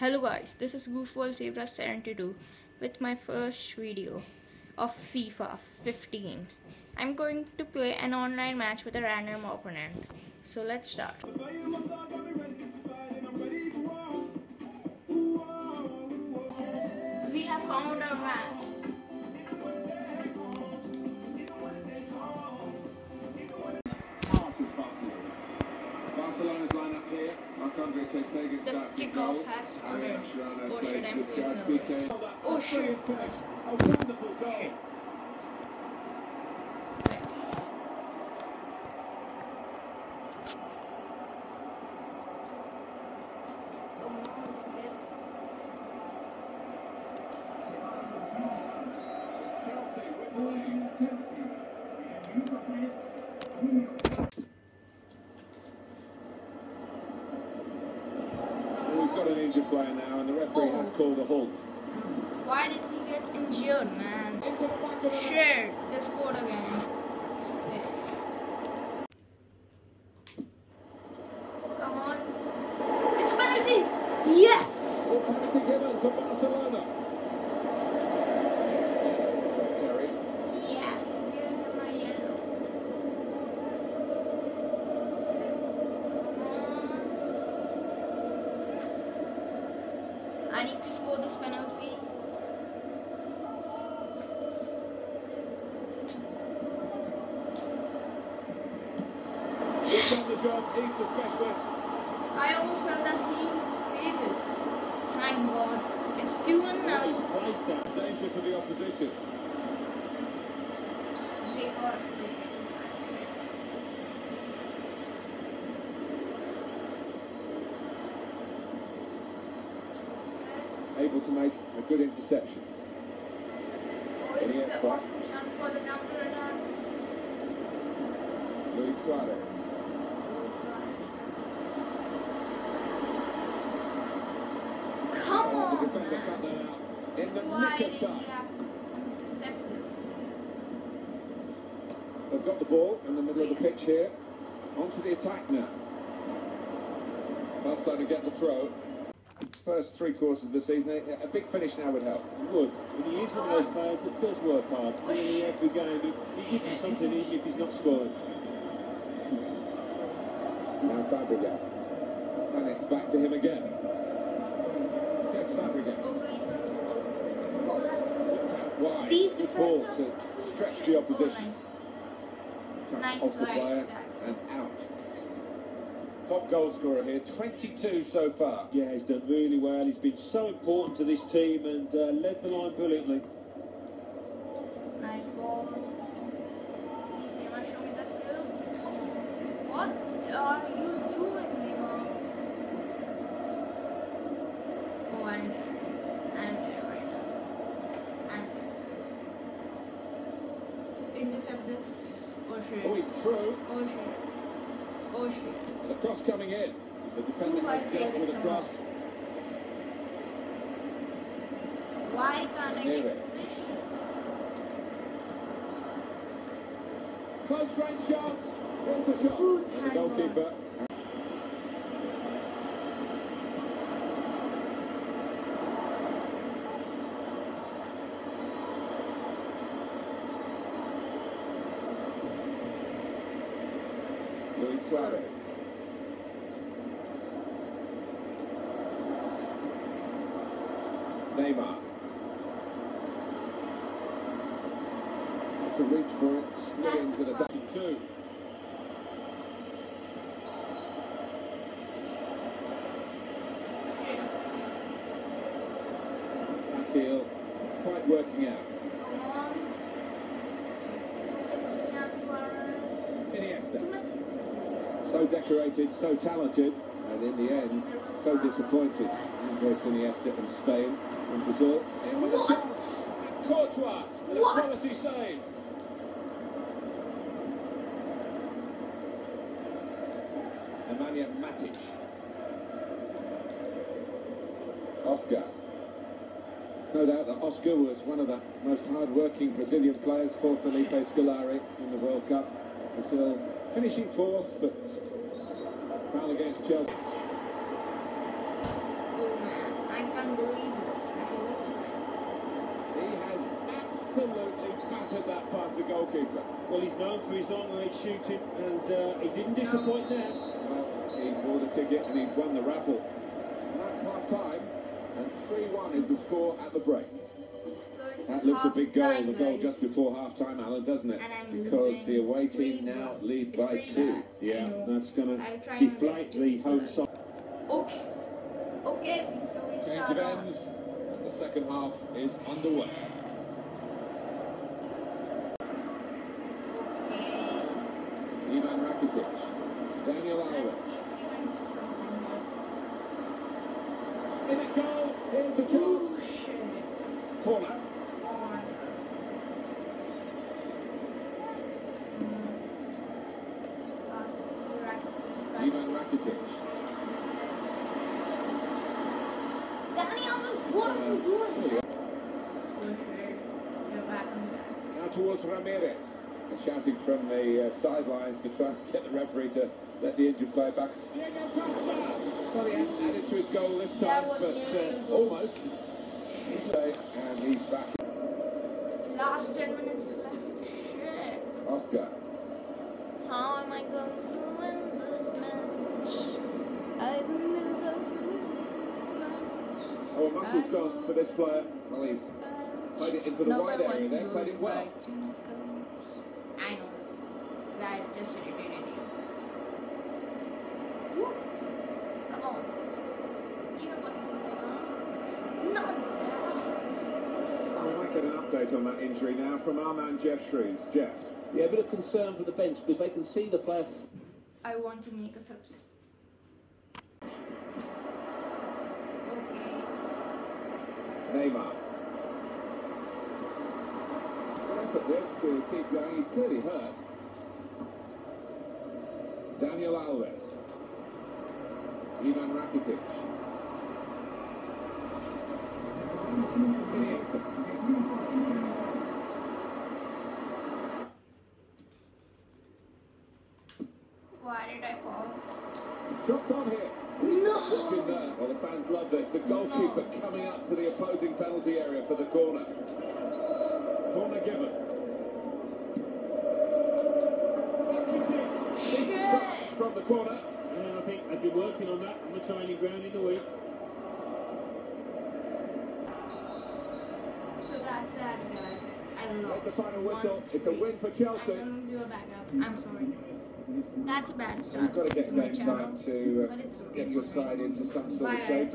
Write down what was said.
Hello guys, this is Goofball Zebra 72 with my first video of FIFA 15. I'm going to play an online match with a random opponent. So let's start. We have found our match. Kickoff goal. has Ariel started. Sharano Oh plays shit, I'm feeling nervous. Oh shit, there's A wonderful goal. shit. We've got an injured player now, and the referee has Oh. called a halt. Why did he get injured, man? Into the back of the net. Shit, they scored again. Wait. Come on. It's a penalty! Yes! Penalty given for Barcelona. Terry. Yes, give him a yellow. Come need to score this penalty. He's the job. He's the specialist. I almost felt that he saved it. Thank God. It's 2 1 He's now. placed that danger for the opposition. They got a free Able to make a good interception. Oh, it's the awesome chance for the counter attack. Luis Suarez. Come The on, defender cut that out in the Why nick did of he time. have to intercept this? They've got the ball in the middle of the pitch here. Onto the attack now. Barcelona to get the throw. First three quarters of the season, a a big finish now would help. would. And he is one of those players that does work hard. Nearly every game, he, he gives you something even if he's not scoring. Now Fabregas. And it's back to him again. Says Fabregas. He's on score. Looked out wide. These Good ball defense to stretch the opposition. Touch Nice off the player and out. Top goal scorer here, 22 so far. Yeah, he's done really well. He's been so important to this team and uh, led the line brilliantly. Nice ball. Please, Neymar, show me that skill. What are you doing, Neymar? Oh, I'm there. I'm there right now. I'm there. Intercept this. Oh shit. Oh, he's through. Oh shit. Oh shit. The cross coming in. The defender Ooh, I has dealt it with a cross. Why can't I get position? Close range shots. Here's the shot. Ooh, the goalkeeper. Suarez. Neymar. To reach for it, straight That's into the touch. Two. Heel quite working out. Come on. Who is this chance, Suarez? To Iniesta. Messi, to Messi, to Messi. So decorated, so talented, and in the end, so disappointed. Andres Iniesta in Spain and Brazil. In with a What? chance. Courtois with a What? quality save. Nemanja Matic. Oscar. No doubt that Oscar was one of the most hard-working Brazilian players for Felipe Scolari in the World Cup. Brazil finishing fourth, but foul against Chelsea. Oh man, can't believe this. He has absolutely battered that past the goalkeeper. Well, he's known for his long range shooting, and uh, he didn't disappoint there. Well, he bought a ticket and he's won the raffle. And that's half time. And 3-1 is the score at the break. So That looks a big goal, the goal just before half time, Alan, doesn't it? Because the away team now one. lead It's by two. bad. Yeah, that's going to deflate the home side. Okay. Okay, so we Change start of ends, and the second half is underway. Okay. Ivan Rakitic, Daniel Let's Alves. see if we can do something here. In it goal, here's the chance. Shit. Corner. Come on. Pass it to Rakitic. Ivan Rakitic. Busquets, Busquets. Dani Alves, what are you doing? There you go. For sure. You're back on back. Now towards Ramirez. They're shouting from the uh, sidelines to try and get the referee to let the injured player back. Diego Costa! Well, he hasn't added to his goal this time, was but uh, almost. Okay, And he's back. Last 10 minutes left. Shit. Oscar. How am I going to win this match? I don't know how to win this match. Oh, muscle's gone for this player. He's Played it into the wide area there, played it well. I know. That just irritated you. Woo. Come on. You know what to do now. Not that. We might get an update on that injury now from our man Geoff Shreeves. Jeff. Yeah, a bit of concern for the bench because they can see the player I want to make a subs. Okay. Neymar. Good effort this to keep going. He's clearly hurt. Daniel Alves. Ivan Rakitic. Iniesta. Why did I pause? Shots on here. No. There. Well, the fans love this. The goalkeeper coming up to the opposing penalty area for the corner. Corner given. Rakitic. Big Shit. touch from the corner. And I think I've been working on that on the training ground in the week. So that's sad, guys. I There's lost. the final One, whistle. It's a win for Chelsea. I'm gonna do a backup. I'm sorry. That's a bad start You've got to my channel, time to but uh, it's get your side into some sort of shape.